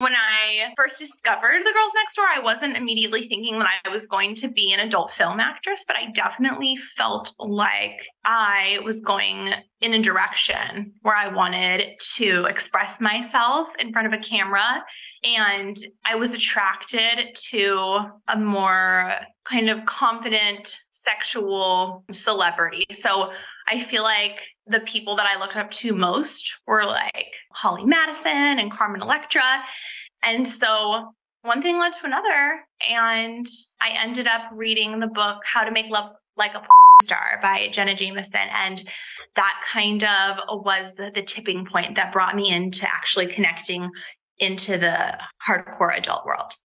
When I first discovered The Girls Next Door, I wasn't immediately thinking that I was going to be an adult film actress, but I definitely felt like I was going in a direction where I wanted to express myself in front of a camera. And I was attracted to a more kind of confident sexual celebrity. So I feel like the people that I looked up to most were like Holly Madison and Carmen Electra. And so one thing led to another. And I ended up reading the book, How to Make Love Like a Star by Jenna Jameson. And that kind of was the tipping point that brought me into actually connecting into the hardcore adult world.